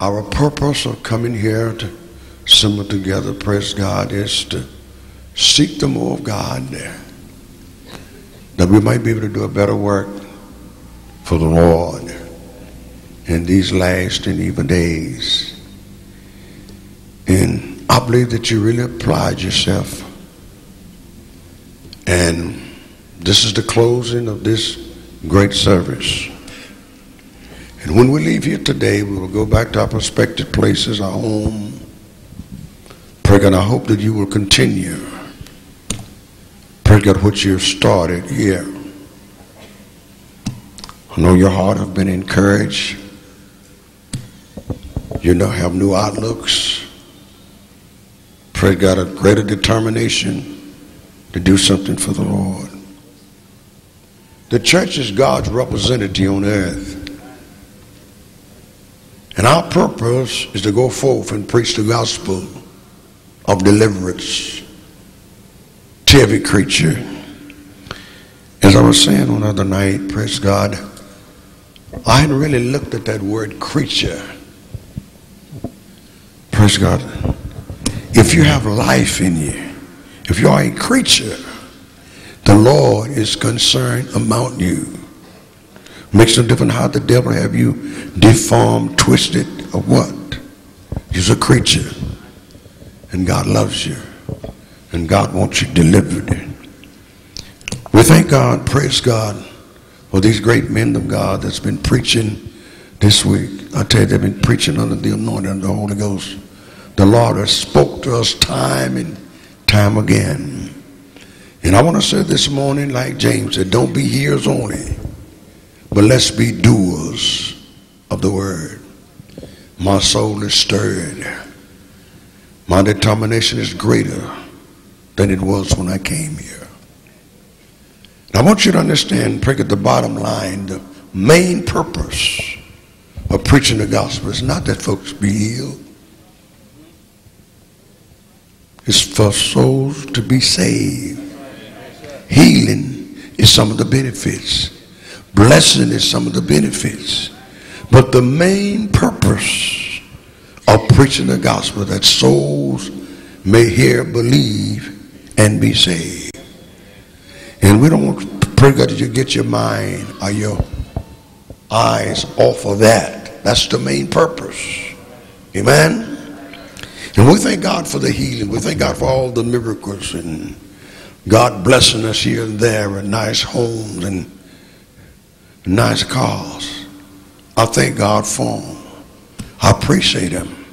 Our purpose of coming here to assemble together, praise God, is to seek the more of God. That we might be able to do a better work for the Lord in these last and evil days. And I believe that you really applied yourself. And this is the closing of this great service. And when we leave here today, we will go back to our prospective places, our home. Pray God, I hope that you will continue. Pray God, what you've started here. I know your heart have been encouraged. You now have new outlooks. Pray God, a greater determination to do something for the Lord. The church is God's representative on earth. And our purpose is to go forth and preach the gospel of deliverance to every creature. As I was saying on other night, praise God, I hadn't really looked at that word creature. Praise God. If you have life in you, if you are a creature, the Lord is concerned about you. Makes no difference how the devil have you deformed, twisted, or what. You're a creature. And God loves you. And God wants you delivered. We thank God, praise God, for these great men of God that's been preaching this week. I tell you, they've been preaching under the anointing of the Holy Ghost. The Lord has spoke to us time and time again. And I want to say this morning, like James said, don't be hearers only, but let's be doers of the word. My soul is stirred. My determination is greater than it was when I came here. I want you to understand, prick at the bottom line, the main purpose of preaching the gospel is not that folks be healed. It's for souls to be saved. Healing is some of the benefits. Blessing is some of the benefits. But the main purpose of preaching the gospel that souls may hear, believe, and be saved. And we don't want to pray God that you get your mind or your eyes off of that. That's the main purpose. Amen. And we thank God for the healing. We thank God for all the miracles and God blessing us here and there and nice homes and nice cars. I thank God for them. I appreciate them.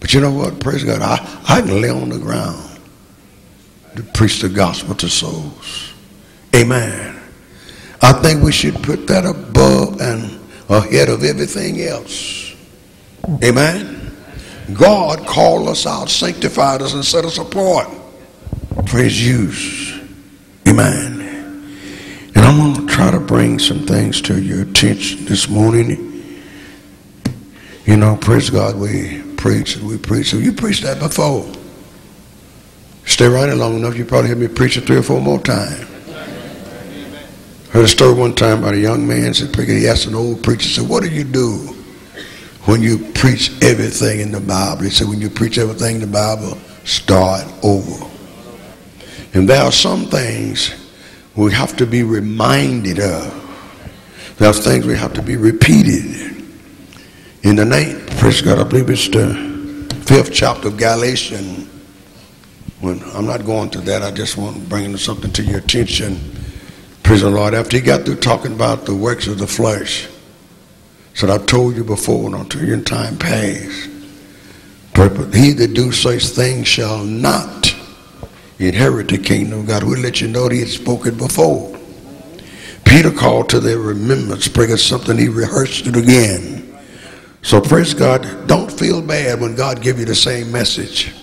But you know what? Praise God. I, I can lay on the ground to preach the gospel to souls. Amen. I think we should put that above and ahead of everything else. Amen. God called us out, sanctified us, and set us apart for his use. Amen. And I'm going to try to bring some things to your attention this morning. You know, praise God, we preach and we preach. So you preached that before. Stay around it long enough, you probably hear me preach it three or four more times. Heard a story one time about a young man said, he asked an old preacher, said, what do you do when you preach everything in the Bible. He said, when you preach everything in the Bible, start over. And there are some things we have to be reminded of. There are things we have to be repeated. In the ninth, praise God, I believe it's the fifth chapter of Galatians. When I'm not going to that, I just want to bring something to your attention. Praise the Lord. After he got through talking about the works of the flesh, said, I've told you before, and I'll tell you in time. But he that do such things shall not inherit the kingdom of God. We'll let you know that he had spoken before. Peter called to their remembrance, bringing something he rehearsed it again. So praise God. Don't feel bad when God give you the same message.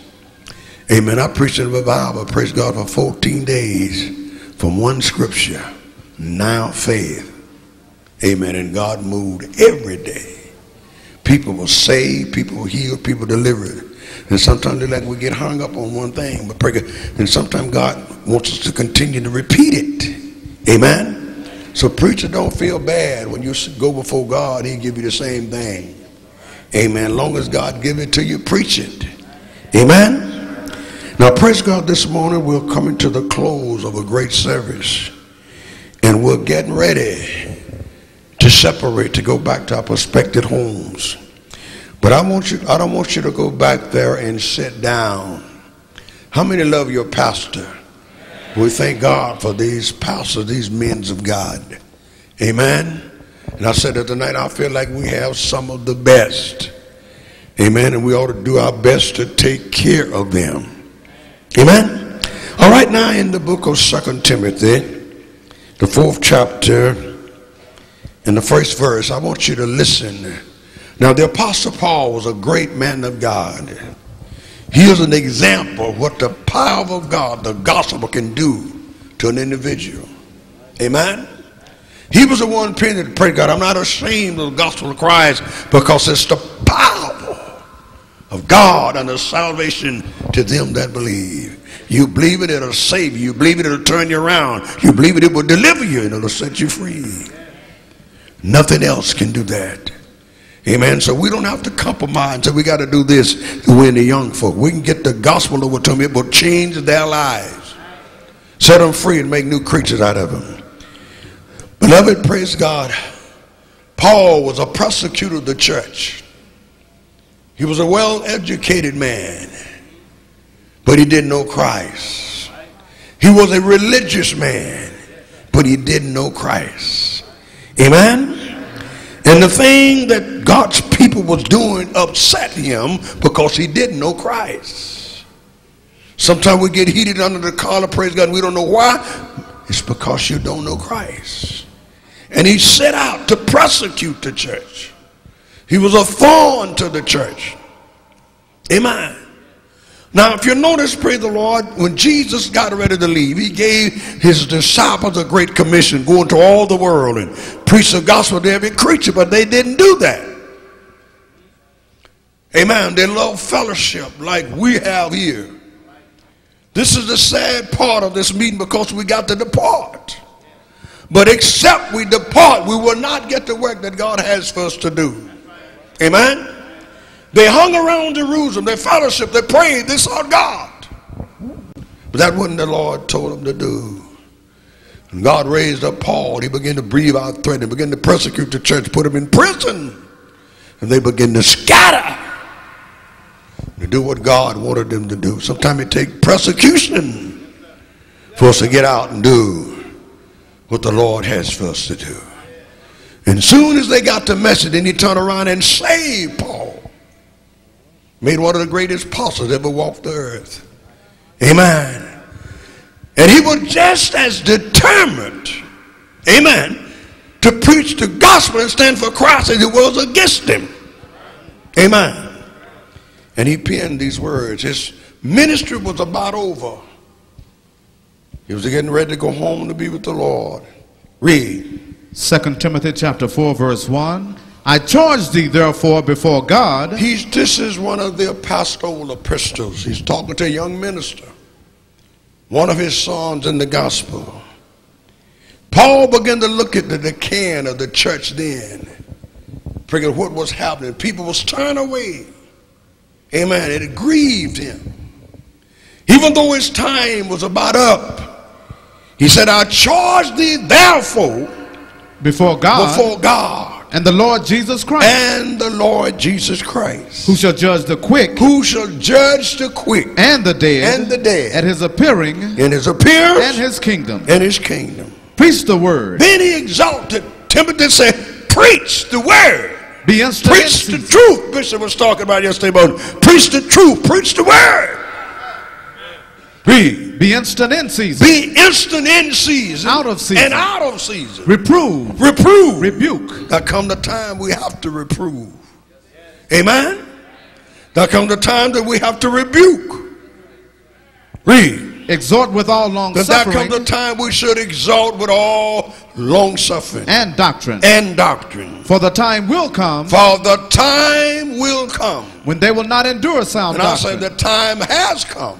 Amen. I preached in the Bible, praise God, for 14 days from one scripture. Now faith. Amen. And God moved every day. People were saved, people were healed, people delivered. And sometimes they like we get hung up on one thing, but pray, and sometimes God wants us to continue to repeat it. Amen. So preacher, don't feel bad when you go before God. He give you the same thing. Amen. Long as God give it to you, preach it. Amen. Now, praise God, this morning we're coming to the close of a great service. And we're getting ready to separate, to go back to our prospective homes. But I want you, I don't want you to go back there and sit down. How many love your pastor? We thank God for these pastors, these men of God. Amen. And I said that tonight I feel like we have some of the best. Amen. And we ought to do our best to take care of them. Amen. All right, now in the book of Second Timothy, the fourth chapter, in the first verse, I want you to listen. Now, the Apostle Paul was a great man of God. He is an example of what the power of God, the gospel, can do to an individual. Amen. He was the one to pray God. I'm not ashamed of the gospel of Christ because it's the power of God and the salvation to them that believe. You believe it, it'll save you. You believe it, it'll turn you around. You believe it, it will deliver you and it'll set you free. Nothing else can do that. Amen. So we don't have to compromise. So we got to do this to win the young folk. We can get the gospel over to them. It will change their lives. Set them free and make new creatures out of them. Beloved, praise God. Paul was a prosecutor of the church. He was a well educated man, but he didn't know Christ. He was a religious man, but he didn't know Christ. Amen? And the thing that God's people was doing upset him because he didn't know Christ. Sometimes we get heated under the collar, praise God, and we don't know why. It's because you don't know Christ. And he set out to prosecute the church. He was a thorn to the church. Amen. Now, if you notice, praise the Lord, when Jesus got ready to leave, he gave his disciples a great commission, go into all the world and preach the gospel to every creature, but they didn't do that. Amen. They love fellowship like we have here. This is the sad part of this meeting because we got to depart. But except we depart, we will not get the work that God has for us to do. Amen. They hung around Jerusalem, they fellowship, they prayed, they saw God. But that wasn't the Lord told them to do. And God raised up Paul. He began to breathe out threat and began to persecute the church, put him in prison. And they began to scatter to do what God wanted them to do. Sometimes it takes persecution for us to get out and do what the Lord has for us to do. And soon as they got the message, then he turned around and saved Paul. Made one of the greatest apostles ever walked the earth. Amen. And he was just as determined, amen, to preach the gospel and stand for Christ as he was against him. Amen. And he penned these words. His ministry was about over. He was getting ready to go home to be with the Lord. Read. Second Timothy chapter 4 verse 1. I charge thee therefore before God. He's, this is one of the pastoral epistles. He's talking to a young minister. One of his sons in the gospel. Paul began to look at the decay of the church then. Figured what was happening. People was turned away. Amen. It grieved him. Even though his time was about up, he said, I charge thee therefore before God, before God and the Lord Jesus Christ, and the Lord Jesus Christ, who shall judge the quick, who shall judge the quick and the dead, and the dead at his appearing, in his appearance, and his kingdom, and his kingdom. Preach the word. Then he exalted Timothy said, Preach the word. Be instant Preach the truth. Bishop was talking about yesterday about preach the truth. Preach the word. Read. Be instant in season. Be instant in season. Out of season. And out of season. Reprove. Reprove. Rebuke. There come the time we have to reprove. Amen. There come the time that we have to rebuke. Read. Exhort with all long That suffering. there come the time we should exalt with all long suffering and doctrine. and doctrine. For the time will come For the time will come. when they will not endure sound And I say doctrine. the time has come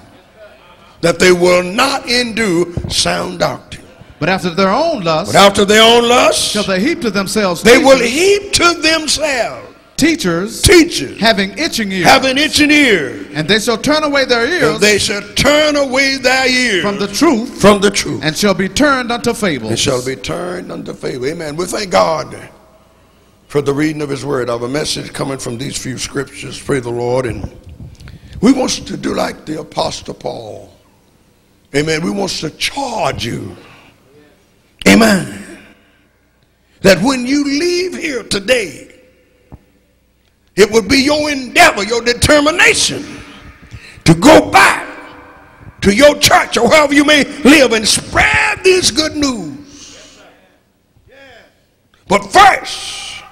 that they will not endure sound doctrine. But after their own lust But after their own lust, shall they heap to themselves they will heap to themselves teachers, teachers, having itching ears, having itching ears, and they shall turn away their ears, and they shall turn away their ears from the truth, from the truth, and shall be turned unto fables. and shall be turned unto fable. Amen. We thank God for the reading of His Word. I have a message coming from these few scriptures. Pray the Lord, and we want to do like the Apostle Paul. Amen. We want to charge you. Amen. That when you leave here today, it would be your endeavor, your determination to go back to your church or wherever you may live and spread this good news. But first,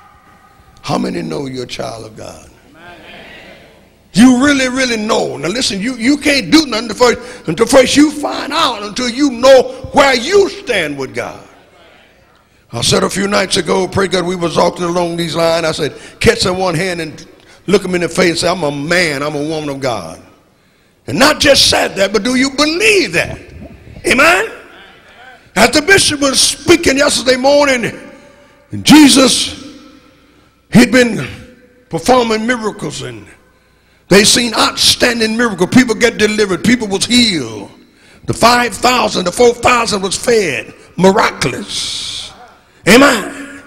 how many know you're a child of God? You really, really know. Now listen, you, you can't do nothing first, until first you find out, until you know where you stand with God. I said a few nights ago, pray God, we was walking along these lines. I said, catch in one hand and look him in the face and say, I'm a man, I'm a woman of God. And not just said that, but do you believe that? Amen? As the bishop was speaking yesterday morning, and Jesus, he'd been performing miracles and they seen outstanding miracle. People get delivered. People was healed. The 5,000, the 4,000 was fed. Miraculous. Amen.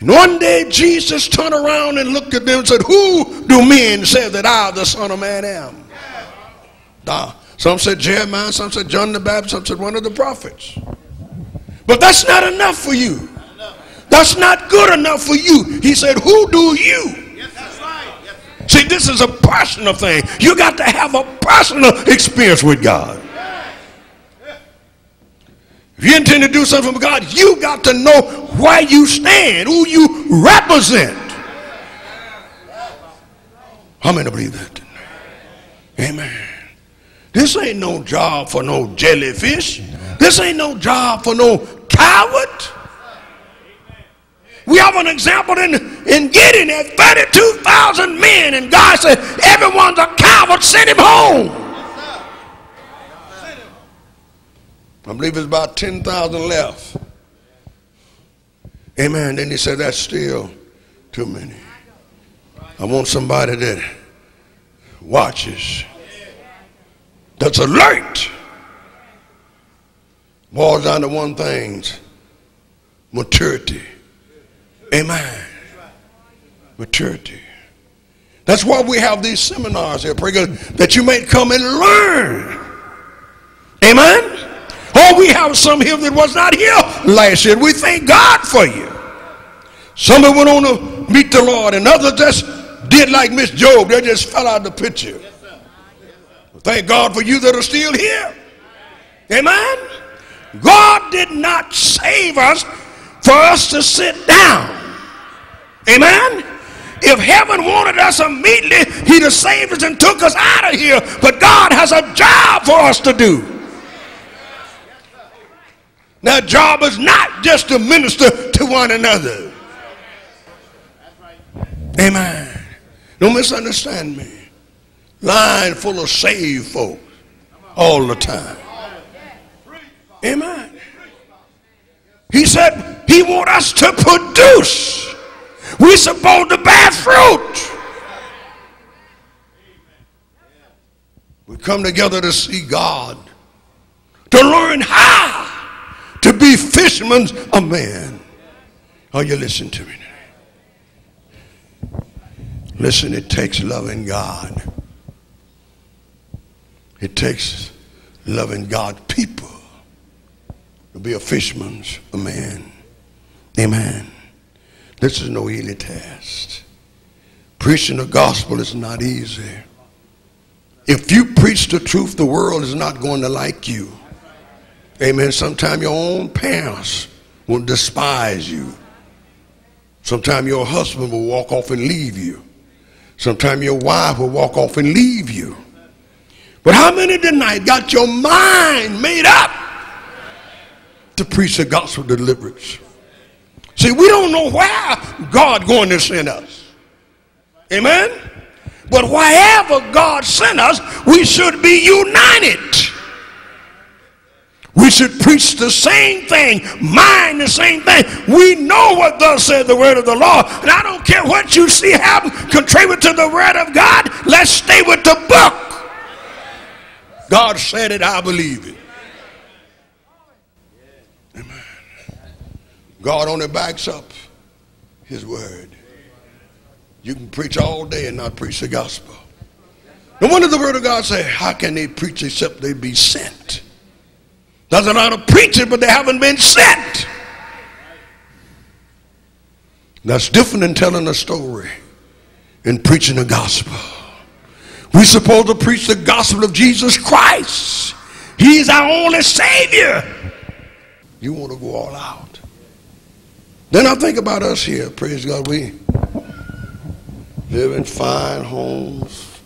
And one day Jesus turned around and looked at them and said, Who do men say that I, the Son of Man, am? Some said Jeremiah, some said John the Baptist, some said one of the prophets. But that's not enough for you. That's not good enough for you. He said, Who do you? See, this is a personal thing. You got to have a personal experience with God. If you intend to do something for God, you got to know where you stand, who you represent. How many believe that? Amen. This ain't no job for no jellyfish. This ain't no job for no coward. We have an example in, in Gideon at 32,000 men, and God said, Everyone's a coward, send him home. I believe it's about 10,000 left. Amen. Then he said, That's still too many. I want somebody that watches, that's alert. Boils down to one thing maturity. Amen. Maturity. That's why we have these seminars here. Pray God that you may come and learn. Amen. Oh, we have some here that was not here last year. We thank God for you. Some that went on to meet the Lord, and others just did like Miss Job. They just fell out of the picture. Thank God for you that are still here. Amen. God did not save us for us to sit down. Amen. If heaven wanted us immediately, he'd have saved us and took us out of here. But God has a job for us to do. That job is not just to minister to one another. Amen. Don't misunderstand me. Line full of saved folks all the time. Amen. He said he want us to produce. We're supposed to bear fruit. We come together to see God, to learn how to be fishermen of men. Are you listening to me? Listen, it takes loving God. It takes loving God people to be a fisherman's a man. Amen. This is no easy task. Preaching the gospel is not easy. If you preach the truth, the world is not going to like you. Amen. Sometimes your own parents will despise you. Sometimes your husband will walk off and leave you. Sometimes your wife will walk off and leave you. But how many tonight got your mind made up to preach the gospel deliverance? See, we don't know where God going to send us. Amen? But wherever God sent us, we should be united. We should preach the same thing, mind the same thing. We know what thus said the word of the Lord. And I don't care what you see happen, contribute to the word of God. Let's stay with the book. God said it, I believe it. God only backs up his word. You can preach all day and not preach the gospel. No wonder the word of God say, how can they preach except they be sent? Lot of preachers, but they haven't been sent. That's different than telling a story and preaching the gospel. We're supposed to preach the gospel of Jesus Christ. He's our only Savior. You want to go all out. Then I think about us here. Praise God. We live in fine homes,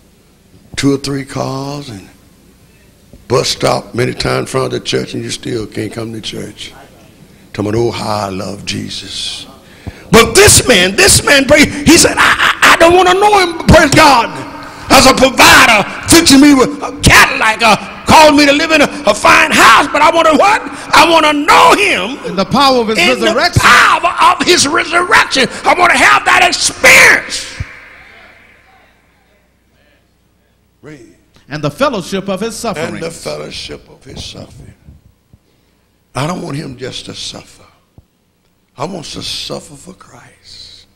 two or three cars, and bus stop many times in front of the church, and you still can't come to church. Tell me, oh, how I love Jesus. But this man, this man, he said, I, I, I don't want to know him, praise God as a provider, fixing me with a Cadillac, uh, called me to live in a, a, fine house, but I want to what? I want to know him. In the power of his in resurrection. the power of his resurrection. I want to have that experience. Read. And the fellowship of his suffering. And the fellowship of his suffering. I don't want him just to suffer. I want to suffer for Christ.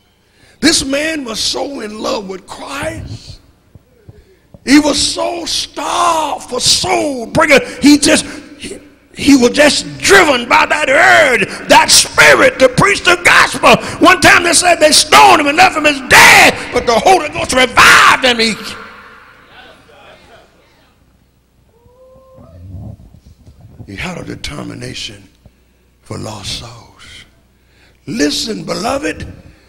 This man was so in love with Christ he was so starved for soul bringer. He just he, he, was just driven by that urge, that spirit to preach the gospel. One time they said they stoned him and left him as dead, but the Holy Ghost revived him. He, he had a determination for lost souls. Listen, beloved.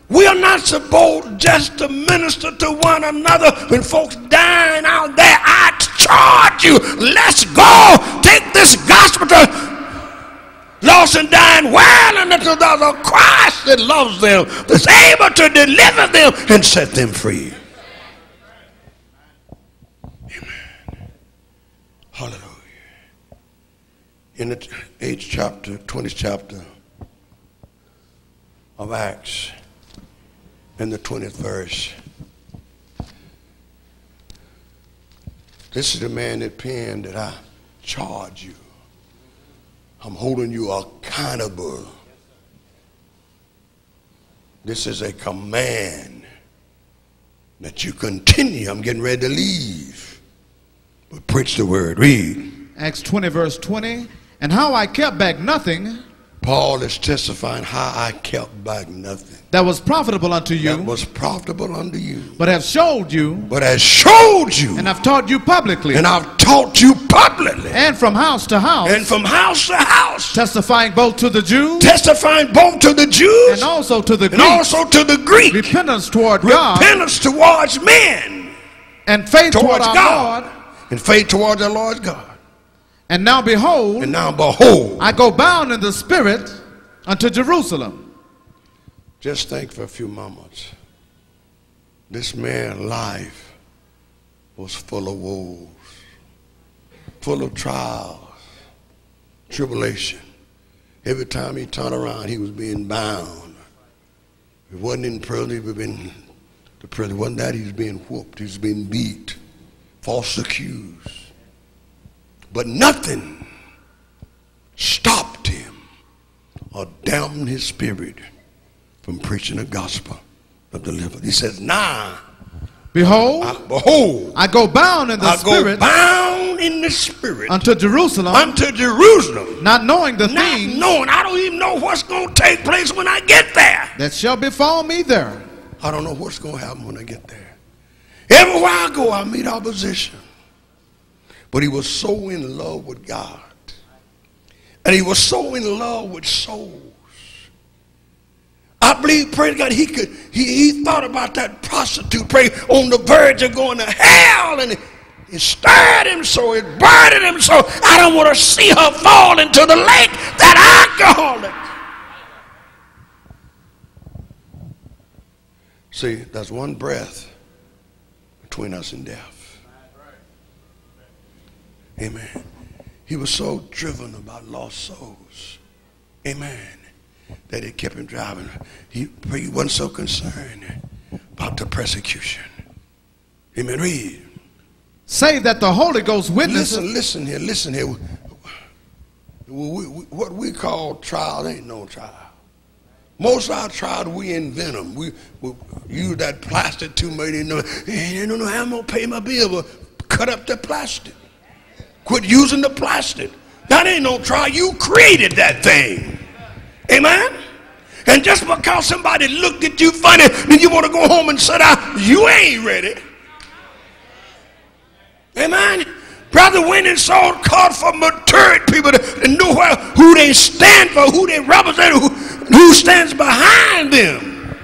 We are not supposed just to minister to one another when folks dying out there. I charge you, let's go. Take this gospel to lost and dying well there's a Christ that loves them, that's able to deliver them and set them free. Amen. Hallelujah. In the 8th chapter, 20th chapter of Acts, in the 20th verse. This is the man that penned that I charge you. I'm holding you accountable. This is a command that you continue. I'm getting ready to leave. But preach the word. Read. Acts 20, verse 20. And how I kept back nothing Paul is testifying how I kept back nothing. That was profitable unto you. That was profitable unto you. But have showed you. But has showed you. And I've taught you publicly. And I've taught you publicly. And from house to house. And from house to house. Testifying both to the Jews. Testifying both to the Jews. And also to the Greeks. And also to the Greek. Repentance toward God. Repentance towards men. And faith towards toward God. Lord. And faith towards the Lord God. And now behold, and now behold, I go bound in the spirit unto Jerusalem. Just think for a few moments. This man's life was full of woes, full of trials, tribulation. Every time he turned around, he was being bound. He wasn't in prison, he was in the prison. It wasn't that he was being whooped, he was being beat, false accused. But nothing stopped him or damned his spirit from preaching the gospel of deliverance. He says, Nah. Behold, I, behold, I go bound in the I spirit. Go bound in the spirit unto Jerusalem. Unto Jerusalem. Not knowing the not things. knowing. I don't even know what's going to take place when I get there. That shall befall me there. I don't know what's going to happen when I get there. Everywhere I go, I meet opposition. But he was so in love with God. And he was so in love with souls. I believe, praise God, he could, he, he thought about that prostitute, pray, on the verge of going to hell. And it, stirred him so, it burdened him so, I don't want to see her fall into the lake that alcoholic. See, there's one breath between us and death. Amen. he was so driven about lost souls. Amen. That it kept him driving. He, he wasn't so concerned about the persecution. Amen. Read. Say that the Holy Ghost witnesses. Listen, listen here, listen here. What we call trial ain't no trial. Most of our trials we invent them. We, we use that plastic too much. You know, I don't know how I'm gonna pay my bill, but cut up the plastic. Quit using the plastic. That ain't no trial. You created that thing. Amen. And just because somebody looked at you funny, then you want to go home and sit down, you ain't ready. Amen. Brother went and saw called for maturity people to, know where, who they stand for, who they represent, who, who stands behind them.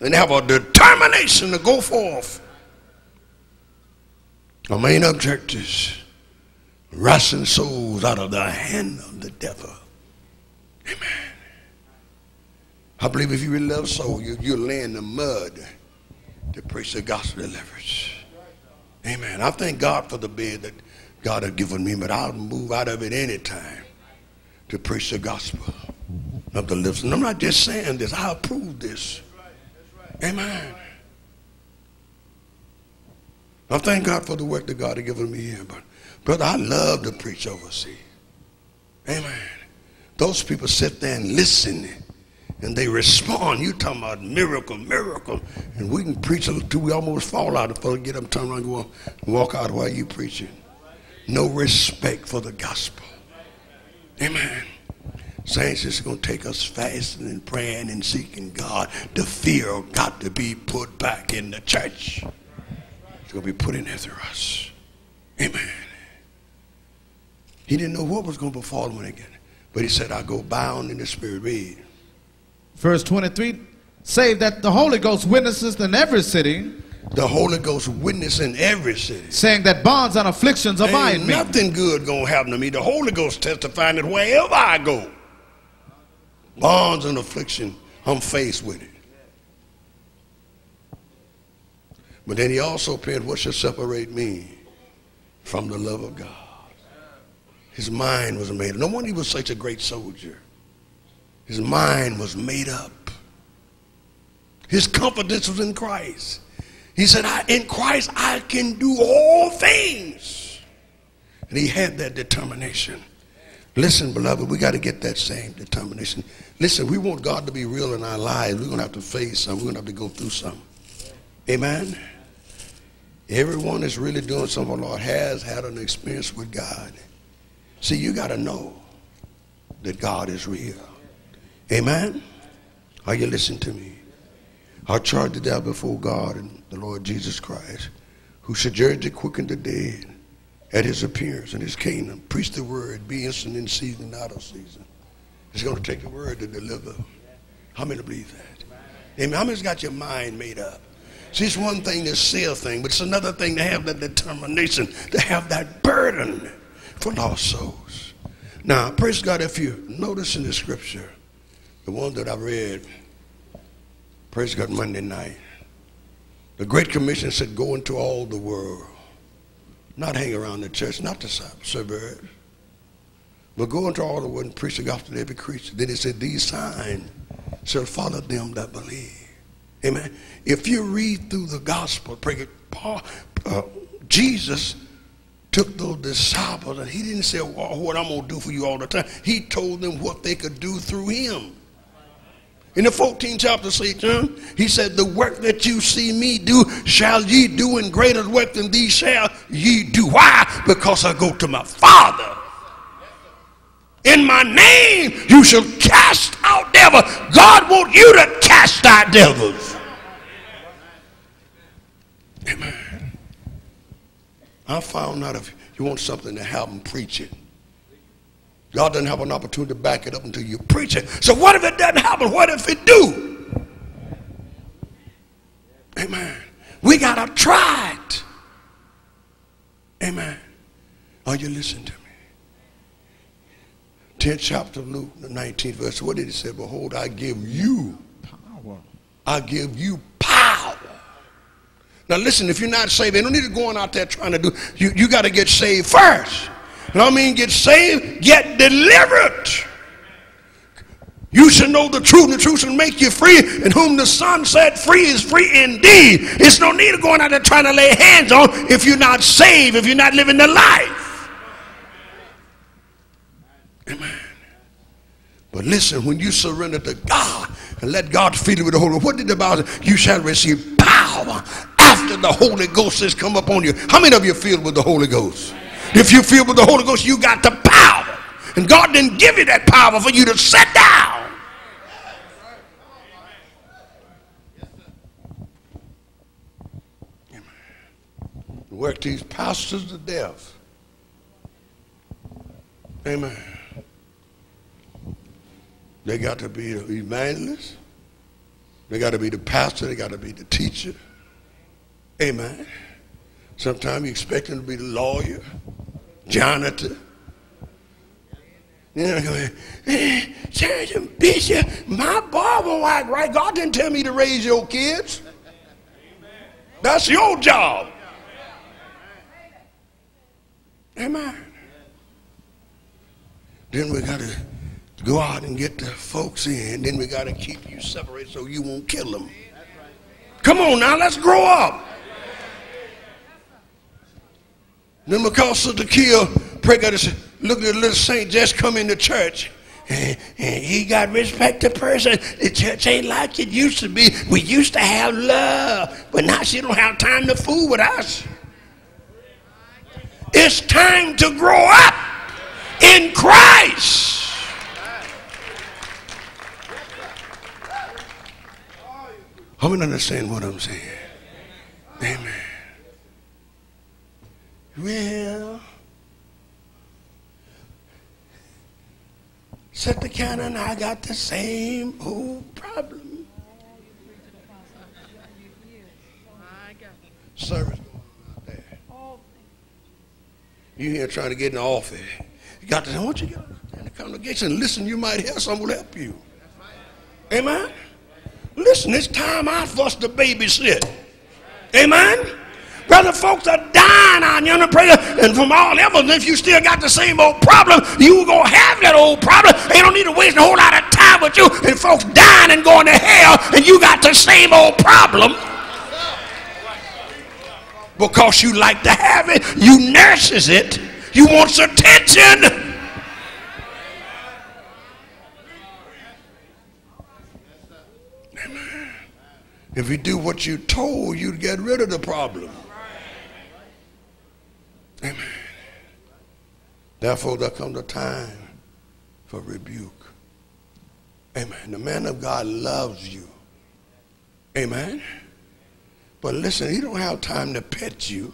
And have a determination to go forth. Our main objectives wresting souls out of the hand of the devil. Amen. I believe if you really love soul, you, you'll lay in the mud to preach the gospel deliverance. Amen. I thank God for the bed that God has given me, but I'll move out of it anytime to preach the gospel of the lips. And I'm not just saying this, I approve this. Amen. I thank God for the work that God has given me here. But, brother, I love to preach overseas. Amen. Those people sit there and listen and they respond. You talking about miracle, miracle. And we can preach until we almost fall out. If I get up, turn around, go walk out while you preaching. No respect for the gospel. Amen. Saints, it's going to take us fasting and praying and seeking God. The fear got to be put back in the church. Going to be put in there through us. Amen. He didn't know what was going to befall him again. But he said, I go bound in the spirit. Read. Verse 23 say that the Holy Ghost witnesses in every city. The Holy Ghost witness in every city. Saying that bonds and afflictions abide me. Nothing good gonna happen to me. The Holy Ghost testifying that wherever I go, bonds and affliction, I'm faced with it. But then he also paid what shall separate me from the love of God. His mind was made up. No wonder he was such a great soldier. His mind was made up. His confidence was in Christ. He said, in Christ I can do all things. And he had that determination. Listen, beloved, we got to get that same determination. Listen, we want God to be real in our lives. We're going to have to face some. We're going to have to go through some. Amen. Everyone that's really doing something, Lord, has had an experience with God. See, you got to know that God is real. Amen? Are you listening to me? I charge thee before God and the Lord Jesus Christ, who should judge the quick and the dead at his appearance in his kingdom. Preach the word, be instant in season, out of season. It's going to take the word to deliver. How many believe that? Amen. How many's got your mind made up? See, it's one thing to say a thing, but it's another thing to have that determination, to have that burden for lost souls. Now, praise God, if you notice in the scripture, the one that I read, praise God, Monday night, the Great Commission said, go into all the world. Not hang around the church, not the suburbs, but go into all the world and preach the gospel to every creature. Then it said, these signs shall follow them that believe. Amen. If you read through the gospel, Paul, uh, Jesus took those disciples and he didn't say, well, what I'm going to do for you all the time. He told them what they could do through him. In the 14th chapter, see, he said, The work that you see me do, shall ye do, in greater work than these shall ye do. Why? Because I go to my Father. In my name you shall cast out devils. God wants you to cast out devils. Amen. I found out if you want something to happen, preach it. God doesn't have an opportunity to back it up until you preach it. So what if it doesn't happen? What if it do? Amen. We got to try it. Amen. Are you listening to me? 10th chapter of Luke, the 19th verse. What did he say? Behold, I give you power. I give you power. Now listen, if you're not saved, they don't need to go on out there trying to do, you, you got to get saved first. And I mean get saved, get delivered. You should know the truth, and the truth shall make you free. And whom the Son set free is free indeed. It's no need of going out there trying to lay hands on if you're not saved, if you're not living the life. Amen. But listen, when you surrender to God and let God fill you with the Holy Ghost, what did the Bible say? You shall receive power after the Holy Ghost has come upon you. How many of you filled with the Holy Ghost? If you filled with the Holy Ghost, you got the power. And God didn't give you that power for you to sit down. work these pastors to death. Amen. They got to be the evangelist. They got to be the pastor. They got to be the teacher. Amen. Sometimes you expect them to be the lawyer, janitor. You know, going, eh, Sergeant Bishop, my barber wife, right? God didn't tell me to raise your kids. That's your job. Amen. Then we got to go out and get the folks in. Then we got to keep you separated so you won't kill them. Come on now, let's grow up. Then because Sister Kill, pray God, look at the little saint just come into church. And, and he got respect to person. The church ain't like it used to be. We used to have love, but now she don't have time to fool with us. It's time to grow up in Christ. How many understand what I'm saying? Amen. Well, set the cannon, I got the same old problem. Service going on out there. you here trying to get in the office. You got to say, won't you get in the congregation and listen? You might hear someone will help you. Amen? Listen, it's time out for us to babysit. Amen? Brother, folks are dying on you and prayer. And from all evidence, if you still got the same old problem, you to have that old problem. They don't need to waste a whole lot of time with you. And folks dying and going to hell, and you got the same old problem because you like to have it. You nurses it. You wants attention. If you do what you told, you'd get rid of the problem. Amen. Therefore, there comes a time for rebuke. Amen. The man of God loves you. Amen. But listen, he don't have time to pet you.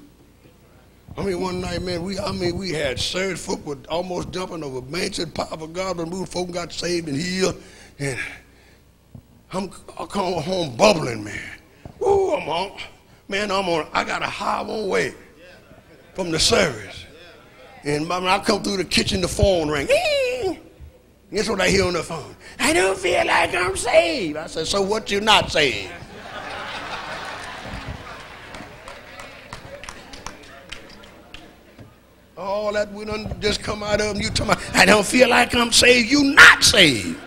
I mean, one night, man, we I mean, we had service folk almost jumping over mansion, power of God, but moved folk got saved and healed. And I'm I come home bubbling, man. Ooh, I'm on, man, I'm on, I got a high one way from the service. And I come through the kitchen, the phone ring. Guess what I hear on the phone? I don't feel like I'm saved. I said, so what you not saved? all that we done just come out of them. You talking about, I don't feel like I'm saved. You not saved.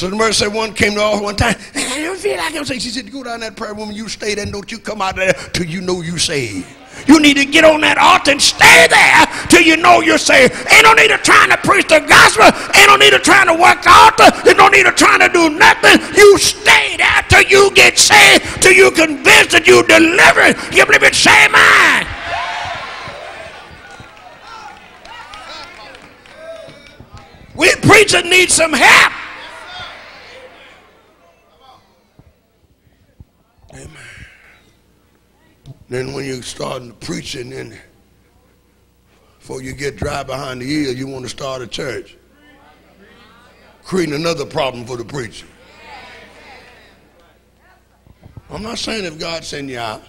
So the mercy one came to all one time. I don't feel like I'm saved. She said, go down that prayer room you stay there and don't you come out there till you know you saved. You need to get on that altar and stay there till you know you're saved. Ain't no need of trying to preach the gospel. Ain't no need of trying to work the altar. Ain't no need of trying to do nothing. You stay there till you get saved, till you convinced that you delivered. You believe it? Say mine. We preachers need some help. Then when you start preaching, then before you get dry behind the ear, you want to start a church. Creating another problem for the preacher. I'm not saying if God send you out.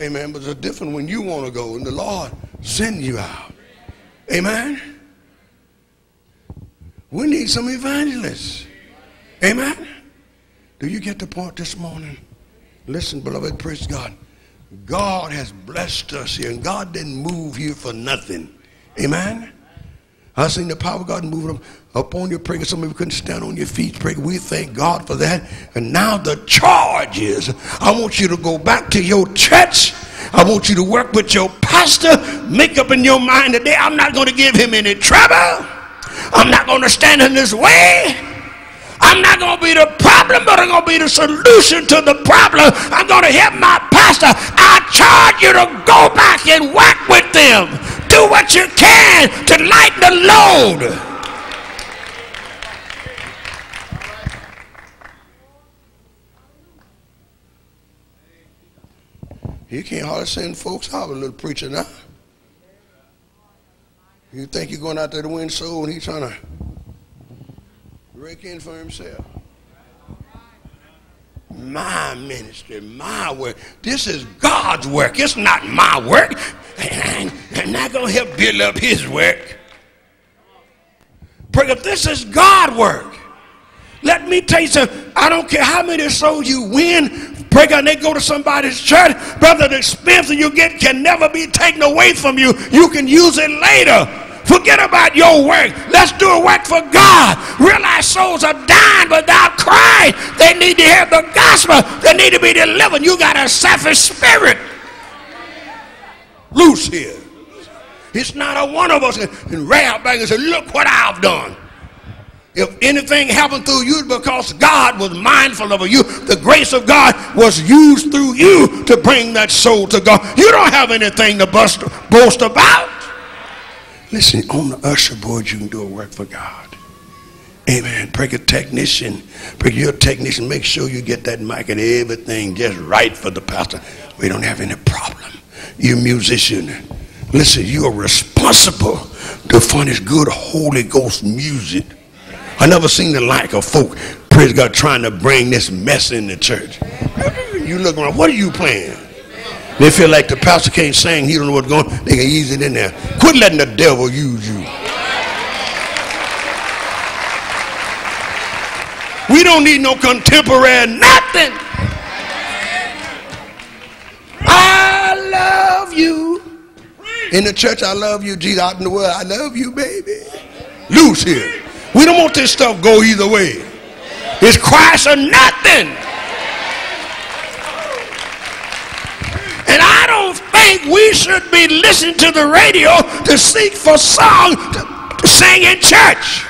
Amen. But it's different when you want to go and the Lord send you out. Amen. We need some evangelists. Amen. Do you get the point this morning? Listen, beloved, praise God. God has blessed us here, and God didn't move here for nothing. Amen. I've seen the power of God moving up on your prayer. Some of you couldn't stand on your feet. Pray. We thank God for that. And now the charge is I want you to go back to your church. I want you to work with your pastor. Make up in your mind today I'm not going to give him any trouble. I'm not going to stand in his way. I'm not going to be the problem, but I'm going to be the solution to the problem. I'm going to help my pastor. I charge you to go back and work with them. Do what you can to lighten the load. You can't hardly send folks out a little preacher now. You think you're going out there to win soul and he's trying to in for himself. My ministry, my work. This is God's work. It's not my work. And I'm not going to help build up his work. Because this is God work. Let me tell you something. I don't care how many souls you win. Pray God, they go to somebody's church. Brother, the expense that you get can never be taken away from you. You can use it later. Forget about your work. Let's do a work for God. Realize souls are dying without Christ. They need to hear the gospel. They need to be delivered. You got a selfish spirit. Loose here. It's not a one of us and rap back and say, look what I've done. If anything happened through you because God was mindful of you, the grace of God was used through you to bring that soul to God. You don't have anything to boast about. Listen, on the usher board, you can do a work for God. Amen. Pray a technician. Pray your technician. Make sure you get that mic and everything just right for the pastor. We don't have any problem. You musician. Listen, you are responsible to furnish good Holy Ghost music I never seen the like of folk, praise God, trying to bring this mess in the church. You look around, what are you playing? They feel like the pastor can't sing, he don't know what's going on, they can ease it in there. Quit letting the devil use you. We don't need no contemporary nothing. I love you. In the church, I love you. Jesus, out in the world, I love you, baby. Loose here. We don't want this stuff go either way. It's Christ or nothing. And I don't think we should be listening to the radio to seek for song to, sing in church.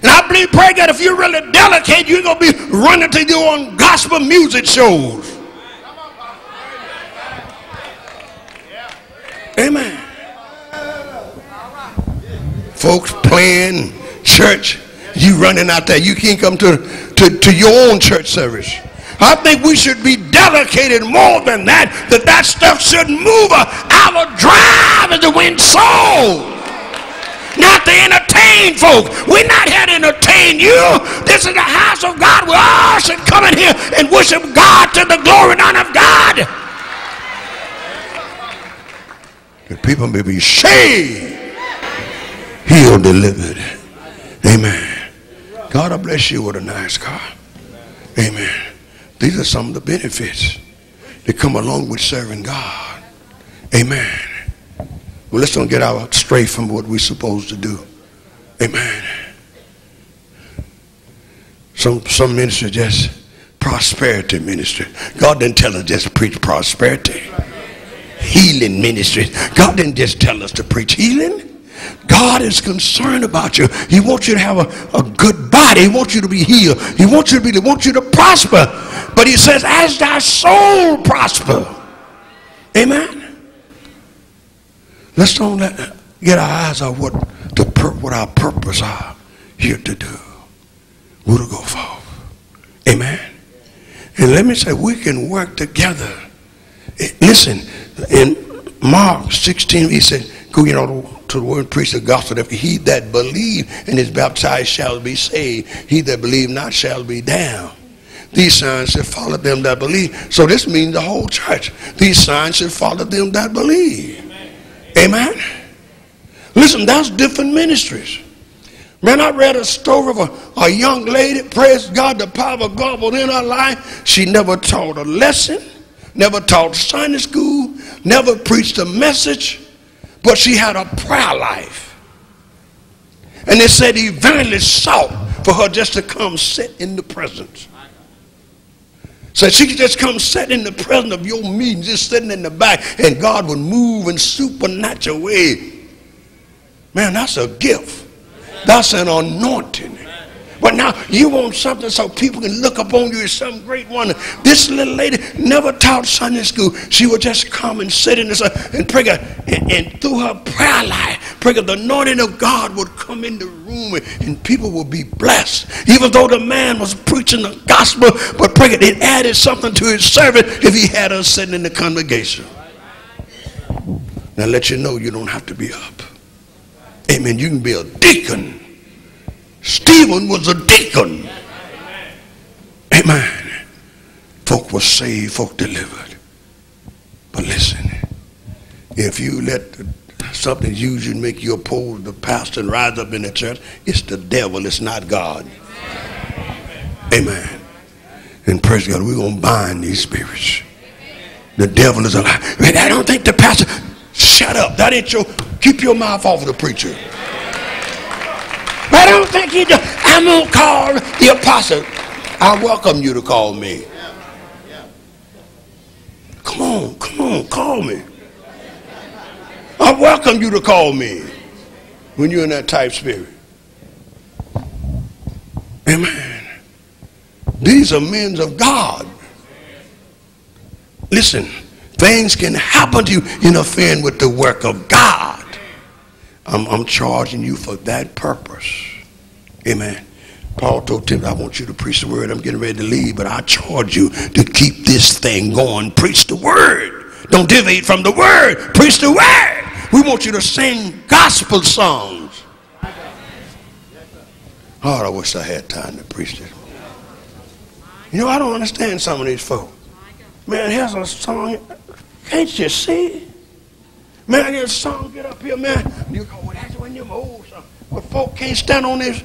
And I believe, pray God, if you're really delicate, you're going to be running to your own gospel music shows. Amen folks playing church, you running out there. You can't come to, to, to your own church service. I think we should be dedicated more than that, that that stuff should move our drive is to win souls. Not to entertain folk. We're not here to entertain you. This is the house of God. We all should come in here and worship God to the glory and honor of God. That people may be saved healed, delivered. Amen. God, I bless you with a nice car. Amen. These are some of the benefits that come along with serving God. Amen. Well, let's don't get out straight from what we're supposed to do. Amen. Some some ministry just prosperity ministry. God didn't tell us just preach prosperity. Healing ministry. God didn't just tell us to preach healing. God is concerned about you. He wants you to have a, a good body. He wants you to be healed. He wants you to be, he wants you to prosper. But he says, as thy soul prosper. Amen. Let's don't let, get our eyes on what the what our purpose are here to do. We're to go forth. Amen. And let me say, we can work together. Eh, listen, in Mark 16, he said, go, you know, to the word preach the gospel that he that believe and is baptized shall be saved. He that believe not shall be damned. These signs shall follow them that believe. So this means the whole church. These signs shall follow them that believe. Amen. Amen. Listen, that's different ministries. Man, I read a story of a, a young lady, praise God, the power of God was in her life. She never taught a lesson, never taught Sunday school, never preached a message, but she had a prayer life. And they said he evangelist sought for her just to come sit in the presence. So she could just come sit in the presence of your meeting, just sitting in the back, and God would move in supernatural way. Man, that's a gift. That's an anointing. But now you want something so people can look upon you as some great one. This little lady never taught Sunday school. She would just come and sit in this and pray, and, and through her prayer life, pray the anointing of God would come in the room and people would be blessed. Even though the man was preaching the gospel, but pray it added something to his service if he had us sitting in the congregation. Now let you know you don't have to be up. Amen. You can be a deacon. Stephen was a deacon. Amen. Folk were saved, folk delivered. But listen, if you let something use you and make you oppose the pastor and rise up in the church, it's the devil, it's not God. Amen. And praise God, we're going to bind these spirits. The devil is alive. I don't think the pastor, shut up. That ain't your Keep your mouth off of the preacher. Don't think you do. I'm going to call the apostle. I welcome you to call me. Come on, come on, call me. I welcome you to call me when you're in that type spirit. Amen. These are men of God. Listen, things can happen to you interfering with the work of God. I'm, I'm charging you for that purpose. Amen. Paul told Timothy, I want you to preach the word. I'm getting ready to leave, but I charge you to keep this thing going. Preach the word. Don't deviate from the word. Preach the word. We want you to sing gospel songs. Oh, I wish I had time to preach this. You know, I don't understand some of these folks. Man, here's a song. Can't you see? Man, here's a song, get up here, man. You go, well, that's when you're old. So, but folk can't stand on his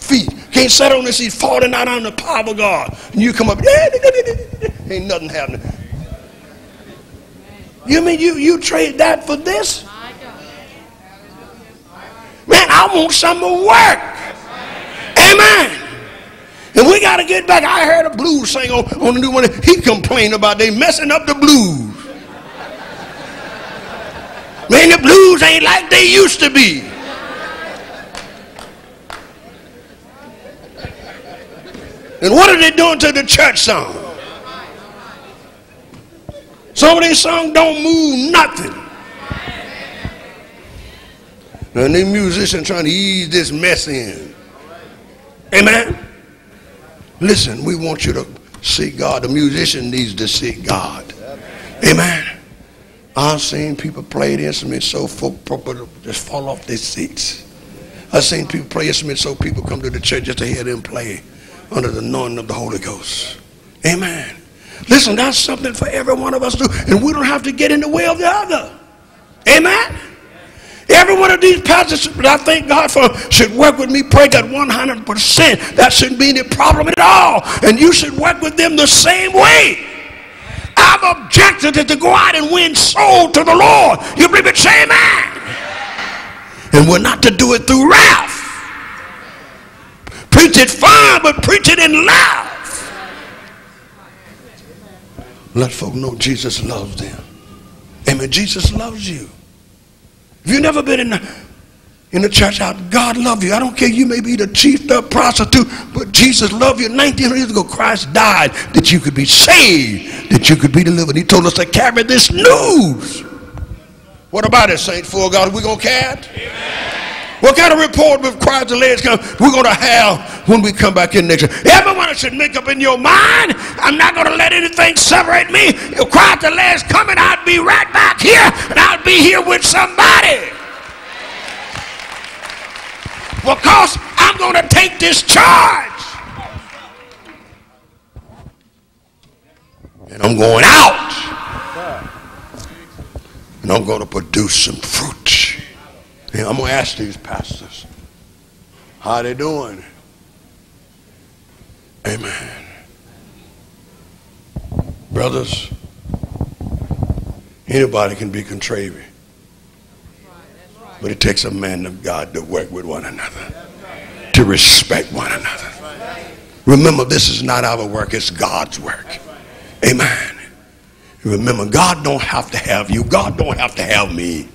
feet. Can't sit on this seat, falling out on the power of God. And you come up, ain't nothing happening. You mean you, you trade that for this? Man, I want some more work. Amen. And we got to get back. I heard a blues singer on the new one. He complained about they messing up the blues. Man, the blues ain't like they used to be. And what are they doing to the church song? Some of these songs don't move nothing. And these musicians trying to ease this mess in. Amen. Listen, we want you to seek God. The musician needs to seek God. Amen. I've seen people play the instrument so folk just fall off their seats. I've seen people play instruments so people come to the church just to hear them play under the anointing of the Holy Ghost. Amen. Listen, that's something for every one of us to do. And we don't have to get in the way of the other. Amen. Every one of these pastors that I thank God for should work with me, pray that 100%. That shouldn't be any problem at all. And you should work with them the same way. I've objected to go out and win soul to the Lord. You believe it? Say amen. And we're not to do it through wrath. Preach it fine, but preach it in love. Let folk know Jesus loves them. Amen. Jesus loves you. If you've never been in the in the church out. God love you. I don't care. You may be the chief, the prostitute, but Jesus loved you. 1900 years ago, Christ died that you could be saved, that you could be delivered. He told us to carry this news. What about it, Saint For God, Are we gonna carry it? What kind of report with Christ the legs come we're going to have when we come back in next year? Everyone should make up in your mind, I'm not going to let anything separate me. If Christ the legs coming, I'd be right back here, and I'd be here with somebody because I'm going to take this charge. And I'm going out. And I'm going to produce some fruit. I'm going to ask these pastors, How they doing? Amen. Brothers, anybody can be contrary. But it takes a man of God to work with one another, to respect one another. Remember, this is not our work, it's God's work. Amen. Remember, God don't have to have you. God don't have to have me.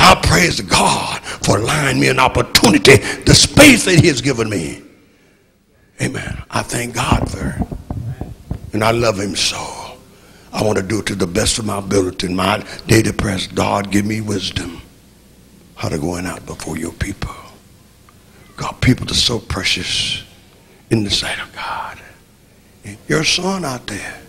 I praise God for allowing me an opportunity, the space that He has given me. Amen. I thank God for it. And I love Him so. I want to do it to the best of my ability. In my day to press, God, give me wisdom how to go in out before your people. God, people are so precious in the sight of God. Your son out there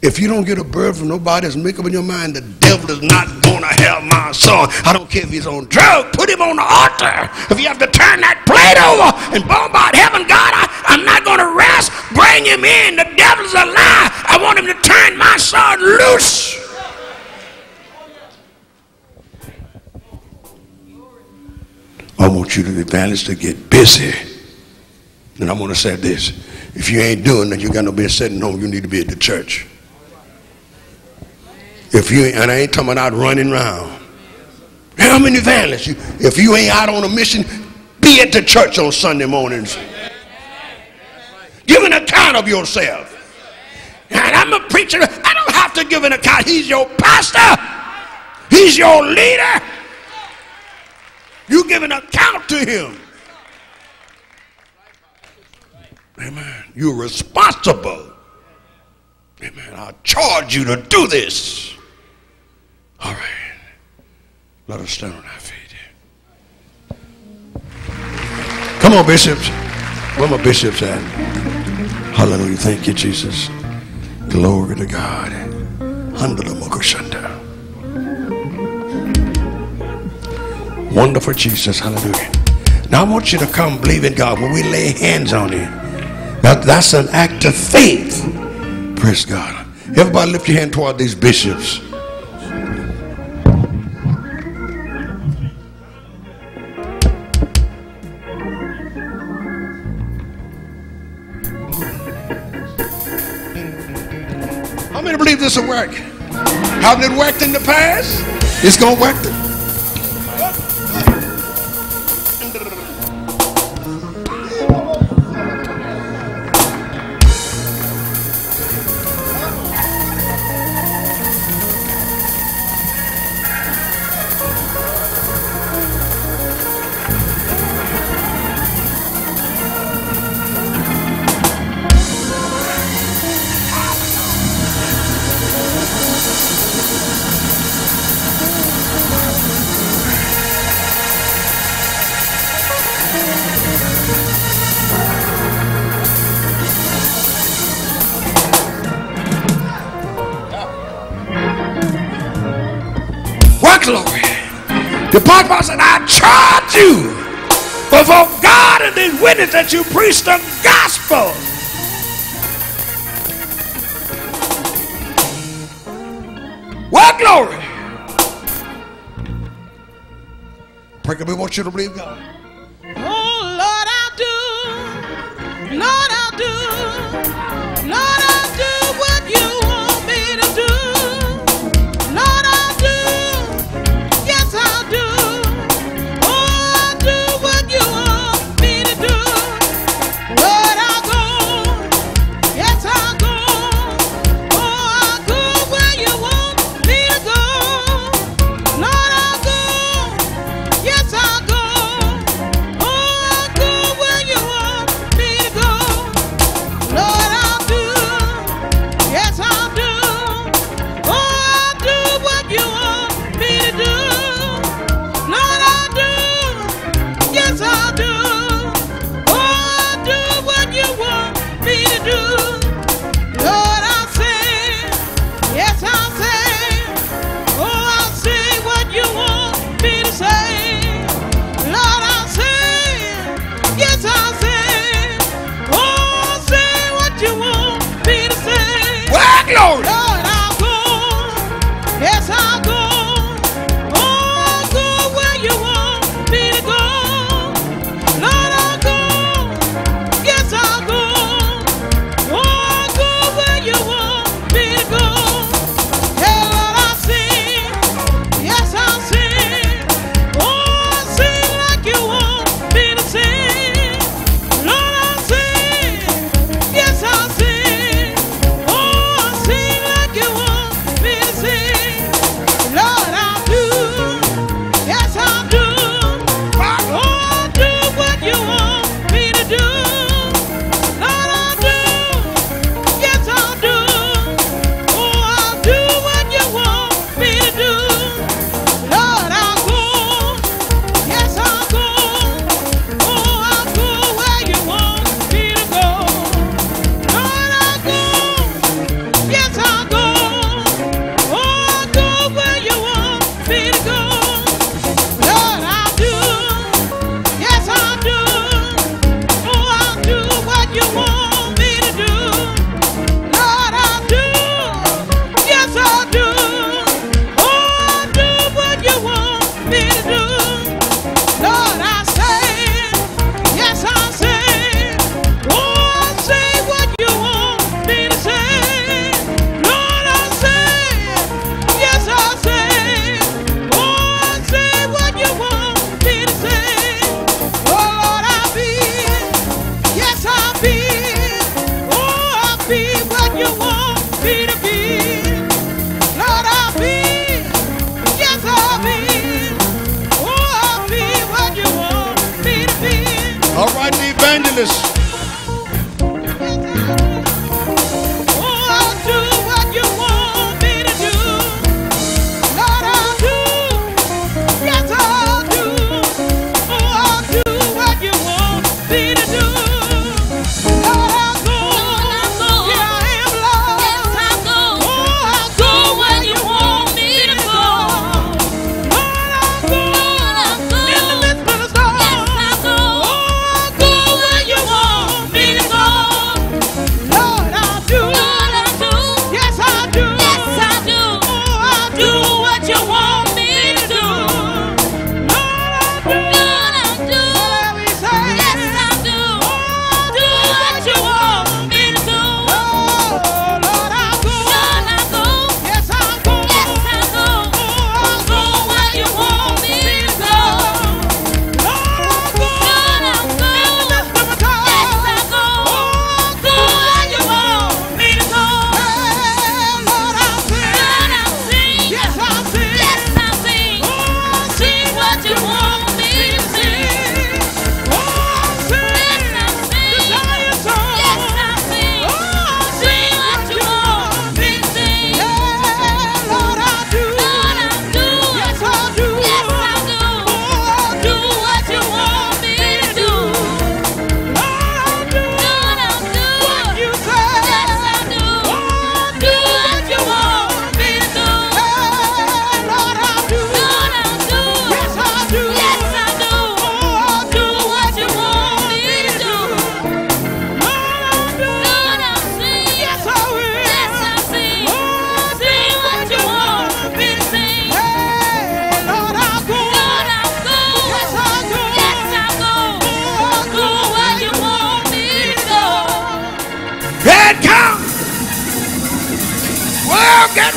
if you don't get a bird from nobody that's make up in your mind, the devil is not going to have my son. I don't care if he's on drugs. Put him on the altar. If you have to turn that plate over and bombard heaven, God, I, I'm not going to rest. Bring him in. The devil's a lie. I want him to turn my son loose. I want you to evangelist to get busy. And I'm going to say this. If you ain't doing that, you got no business sitting home. You need to be at the church. If you and I ain't talking about running around. How many evangelists? You, if you ain't out on a mission, be at the church on Sunday mornings. Give an account of yourself. And I'm a preacher. I don't have to give an account. He's your pastor. He's your leader. You give an account to him. Amen. You're responsible. Amen. I charge you to do this. All right. Let us stand on our feet. Come on, bishops. Where my bishops at? Hallelujah. Thank you, Jesus. Glory to God. Wonderful Jesus. Hallelujah. Now I want you to come believe in God when we lay hands on you. That, that's an act of faith. Praise God. Everybody lift your hand toward these bishops. Believe this will work. Hasn't it worked in the past? It's going to work. I charge you before God and these witnesses that you preach the gospel. What glory? Pray, we want you to believe God.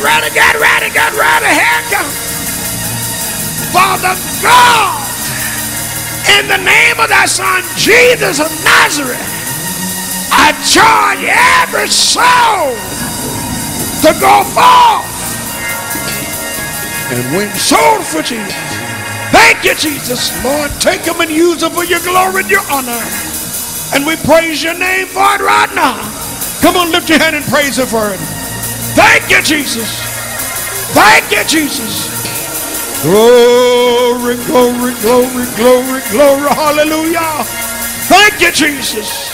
Ready, get ready, get ready. Here comes. Father God, in the name of thy son Jesus of Nazareth, I charge every soul to go forth and win souls for Jesus. Thank you, Jesus. Lord, take them and use them for your glory and your honor. And we praise your name for it right now. Come on, lift your hand and praise him for it. Thank you, Jesus. Thank you, Jesus. Glory, glory, glory, glory, glory. Hallelujah. Thank you, Jesus.